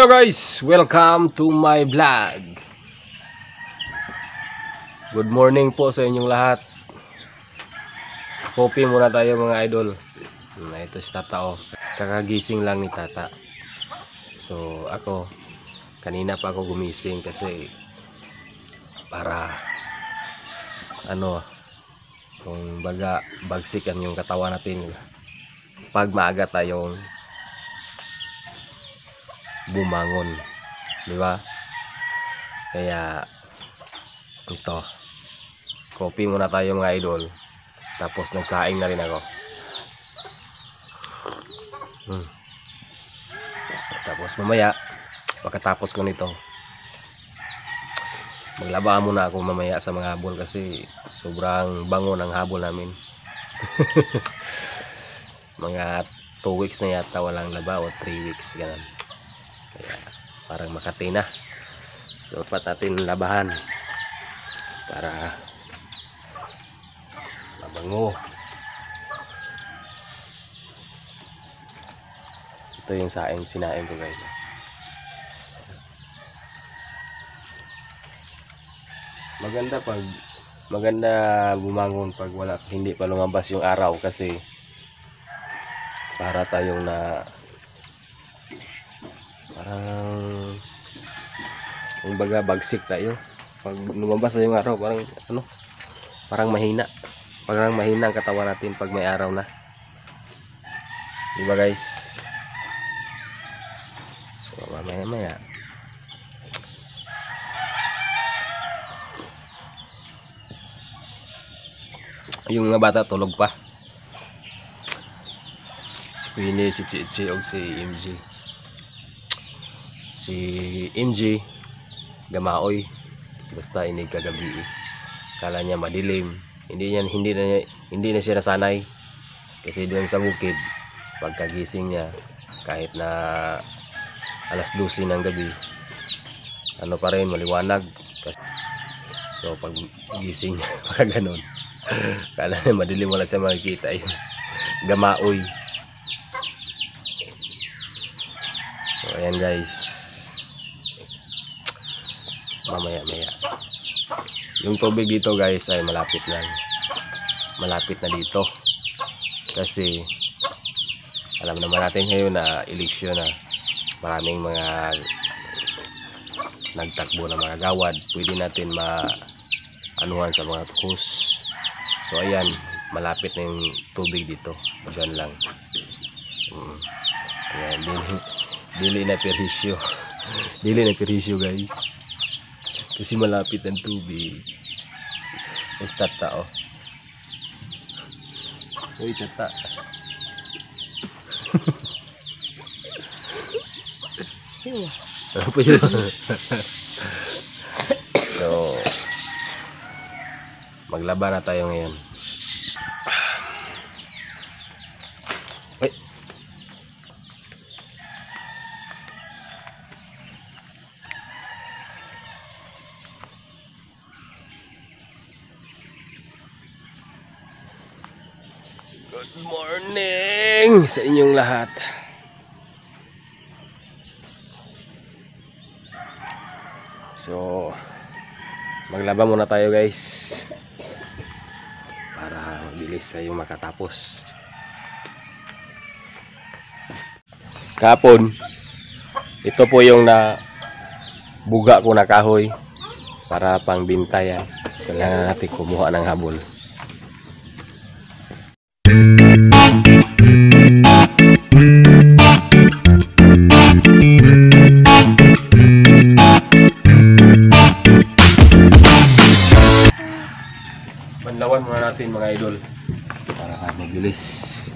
Hello guys! Welcome to my vlog. Good morning po sa inyong lahat. Coffee muna tayo mga idol. Hmm, ito si Tata oh. Kakagising lang ni Tata. So ako, kanina pa ako gumising kasi para ano kung baga bagsikan yung katawan natin pag maaga tayong bumangon. Di ba? Kaya ito coffee muna tayo mga idol. Tapos nagsaing na rin ako. Hmm. tapos mamaya pagkatapos ko nito maglaba muna ako mamaya sa mga habol kasi sobrang bango ng habol namin. Mga 2 weeks na yata walang laba o 3 weeks ganun kaya parang makati na so dapat natin labahan para mabango. Ito yung saing sinaing ko guys. Maganda pag maganda bumangon pag wala hindi pa lumabas yung araw kasi para tayong na parang kumbaga bagsik tayo. Pag lumabas na yung araw parang ano parang mahina. Parang mahina ang katawan natin pag may araw na. Diba guys? So mamaya maya yung mga bata tulog pa. Si Queenie, si Chichi o si MG si MG gamaoy. Basta ini kagabi kala niya madilim. Hindi niya hindi na niya, hindi na siya nasanay. Kasi doon sa bukid pagkagising niya kahit na alas 12 ng gabi ano pa rin maliwanag. So pag gising niya pag ganun. Kala niya madilim wala siya makikita yun gamaoy. So ayan guys mamaya maya yung tubig dito guys ay malapit lang malapit na dito. Kasi alam naman natin ngayon na eleksyon na. Maraming mga nagtakbo na mga gawad. Pwede natin ma anuhan sa mga tukos so ayan. Malapit na yung tubig dito. Dyan lang. Hmm. ayan dili, dili na perhisyo dili na perhisyo guys kasi malapit ang tubig. May start tao uy tata. Po yun so maglaba na tayo ngayon Good morning sa inyong lahat. So, maglaba muna tayo guys. Para mabilis tayo makatapos. Kapon, ito po yung na buga ko na kahoy para pang bintayan. Kailangan natin kumuha ng habol. Natin mga idol para mabilis.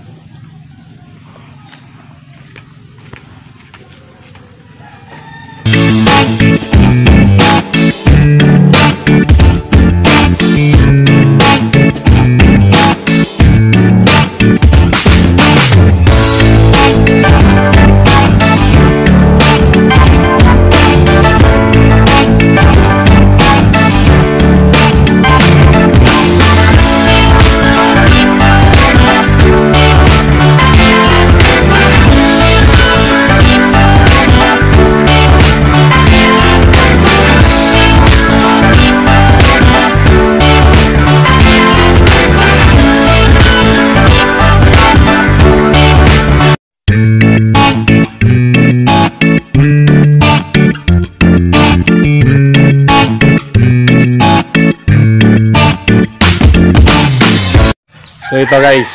So ito guys,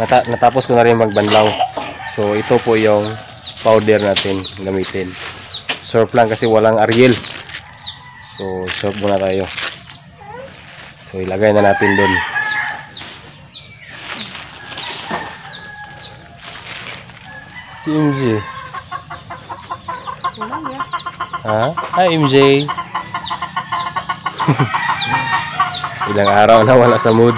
nata- natapos ko na rin magbanlaw. So ito po yung powder natin gamitin. Surf lang kasi walang Ariel. So surf muna tayo. So ilagay na natin doon. Si MJ. Ha? Hi MJ. Ilang araw na wala sa mood.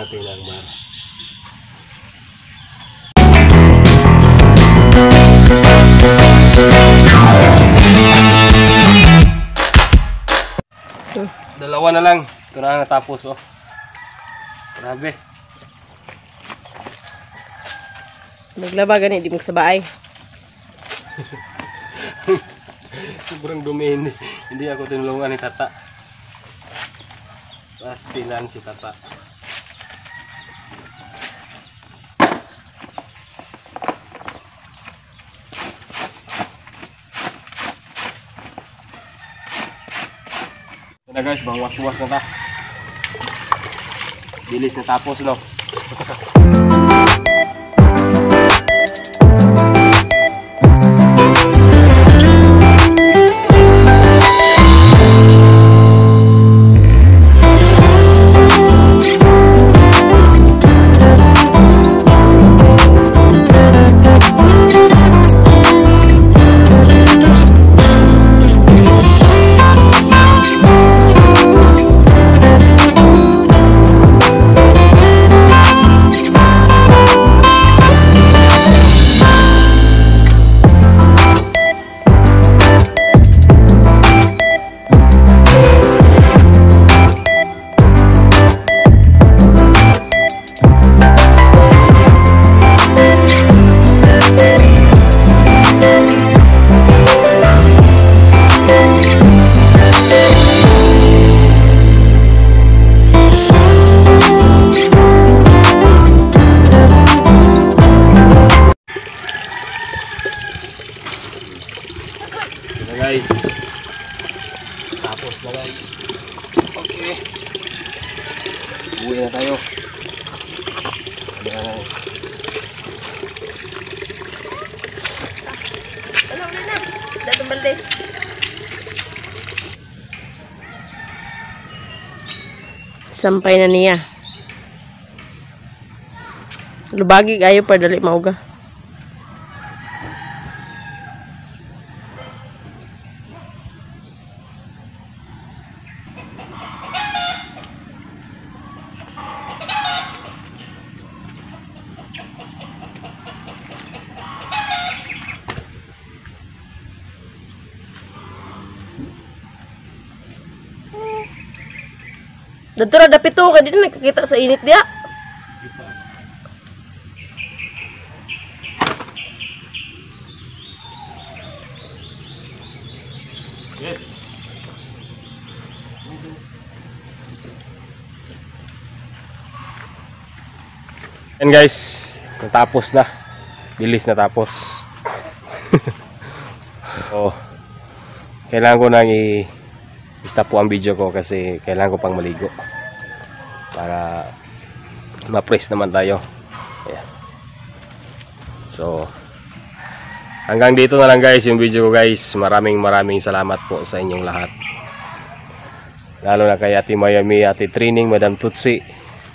Natin ang bar. Dalawa na lang. Ito na natapos oh. Grabe. Maglaba gani di magsabaay. Sobrang dumi. Hindi, hindi ako tinulungan ni tata. Pastilan si tata. Ito na guys, bang waswas na ta. Bilis na tapos no. Uwi na tayo. Yan. Ano na na? Dato balde. Sampay na niya. Lubagi kayo pa dali mauga. Dito ra dapito ka din nakikita sa init dia. Yes. Yan guys, natapos na. Bilis natapos. oh. Kailangan ko nang i stop po ang video ko kasi kailangan ko pang maligo. Para ma-press naman tayo. Ayan. So, hanggang dito na lang guys yung video ko guys. Maraming maraming salamat po sa inyong lahat. Lalo na kay Ate Miami, Ate Training, Madam Tutsi,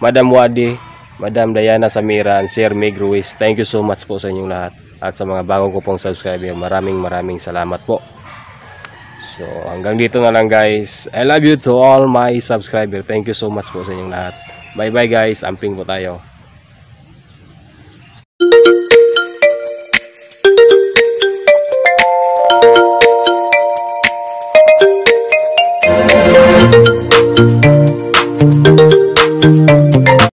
Madam Wadi, Madam Diana Samira, and Sir Meg Ruiz. Thank you so much po sa inyong lahat. At sa mga bago ko pong subscriber, maraming maraming salamat po. So, hanggang dito na lang guys. I love you to all my subscriber. Thank you so much po sa inyong lahat. Bye bye guys. Amping po tayo.